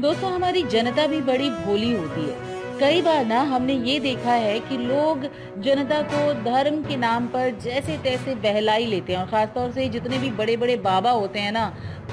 दोस्तों, हमारी जनता भी बड़ी भोली होती है। कई बार ना हमने ये देखा है कि लोग जनता को धर्म के नाम पर जैसे तैसे बहलाई लेते हैं और ख़ासतौर से जितने भी बड़े बड़े बाबा होते हैं ना,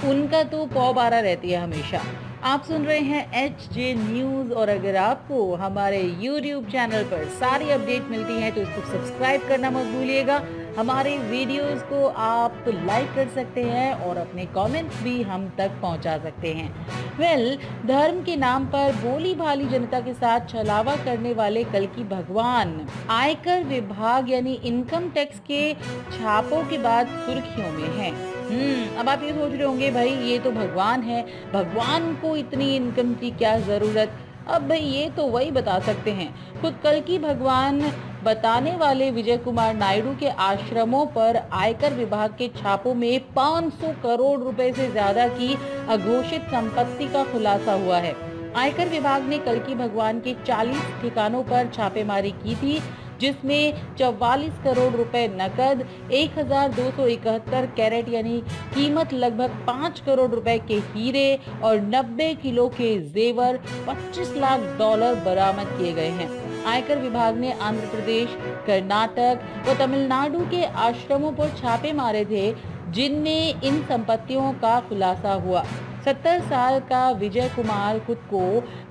उनका तो पौ बारा रहती है हमेशा। आप सुन रहे हैं एच जे न्यूज़ और अगर आपको हमारे यूट्यूब चैनल पर सारी अपडेट मिलती है तो इसको सब्सक्राइब करना मत भूलिएगा। हमारे वीडियोस को आप लाइक कर सकते हैं और अपने कमेंट्स भी हम तक पहुँचा सकते हैं। वेल well, धर्म के नाम पर बोली भाली जनता के साथ छलावा करने वाले कल की भगवान। आयकर विभाग यानी इनकम टैक्स के छापों के बाद सुर्खियों में है। हम्म अब आप ये सोच रहे होंगे भाई ये तो भगवान है। भगवान को इतनी इनकम की क्या ज़रूरत? अब भाई ये तो वही बता सकते हैं। खुद कल की भगवान बताने वाले विजय कुमार नायडू के आश्रमों पर आयकर विभाग के छापों में 500 करोड़ रुपए से ज़्यादा की अघोषित संपत्ति का खुलासा हुआ है। आयकर विभाग ने कल की भगवान के 40 ठिकानों पर छापेमारी की थी। जिसमें चौवालीस करोड़ रुपए नकद, एक हज़ार दो सौ इकहत्तर कैरेट यानी कीमत लगभग पाँच करोड़ रुपए के हीरे और 90 किलो के जेवर 25 लाख डॉलर बरामद किए गए हैं। आयकर विभाग ने आंध्र प्रदेश, कर्नाटक व तमिलनाडु के आश्रमों पर छापे मारे थे, जिनमें इन संपत्तियों का खुलासा हुआ। सत्तर साल का विजय कुमार खुद को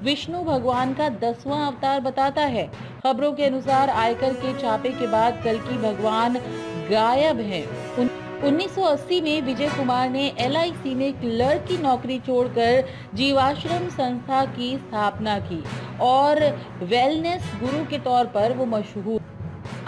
विष्णु भगवान का दसवां अवतार बताता है। खबरों के अनुसार आयकर के छापे के बाद कल की भगवान गायब है। उन... 1980 में विजय कुमार ने एलआईसी में क्लर्क की नौकरी छोड़कर जीवाश्रम संस्था की स्थापना की और वेलनेस गुरु के तौर पर वो मशहूर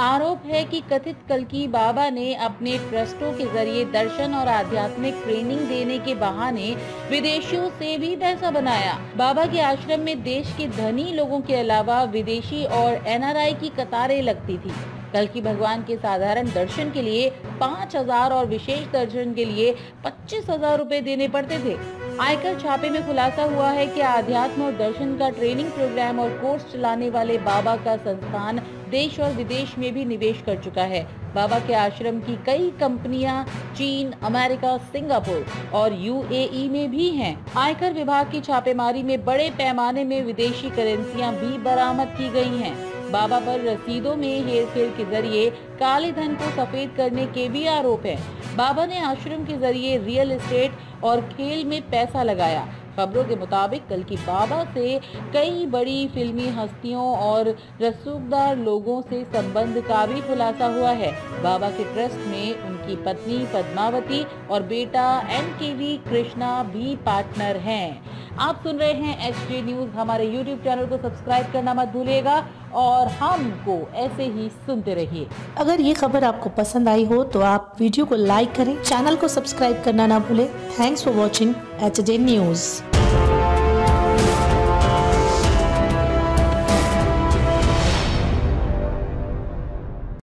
आरोप है कि कथित कलकी बाबा ने अपने ट्रस्टों के ज़रिए दर्शन और आध्यात्मिक ट्रेनिंग देने के बहाने विदेशियों से भी पैसा बनाया। बाबा के आश्रम में देश के धनी लोगों के अलावा विदेशी और एनआरआई की कतारें लगती थी। कल की भगवान के साधारण दर्शन के लिए पाँच हज़ार और विशेष दर्शन के लिए पच्चीस हज़ार रूपए देने पड़ते थे। आयकर छापे में खुलासा हुआ है कि आध्यात्म और दर्शन का ट्रेनिंग प्रोग्राम और कोर्स चलाने वाले बाबा का संस्थान देश और विदेश में भी निवेश कर चुका है बाबा के आश्रम की कई कंपनियाँ चीन, अमेरिका, सिंगापुर और यूएई में भी हैं। आयकर विभाग की छापेमारी में बड़े पैमाने में विदेशी करेंसियाँ भी बरामद की गई हैं। बाबा पर रसीदों में हेर फेर के ज़रिए काले धन को सफ़ेद करने के भी आरोप है बाबा ने आश्रम के ज़रिए रियल एस्टेट और खेल में पैसा लगाया खबरों के मुताबिक कल की बाबा से कई बड़ी फिल्मी हस्तियों और रसूखदार लोगों से संबंध का भी खुलासा हुआ है। बाबा के ट्रस्ट में उनकी पत्नी पद्मावती और बेटा एन के वी कृष्णा भी पार्टनर हैं। आप सुन रहे हैं एच डी न्यूज़। हमारे यूट्यूब चैनल को सब्सक्राइब करना मत भूलिएगा और हमको ऐसे ही सुनते रहिए। अगर ये खबर आपको पसंद आई हो तो आप वीडियो को लाइक करें, चैनल को सब्सक्राइब करना ना भूलें। Thanks for watching H D news.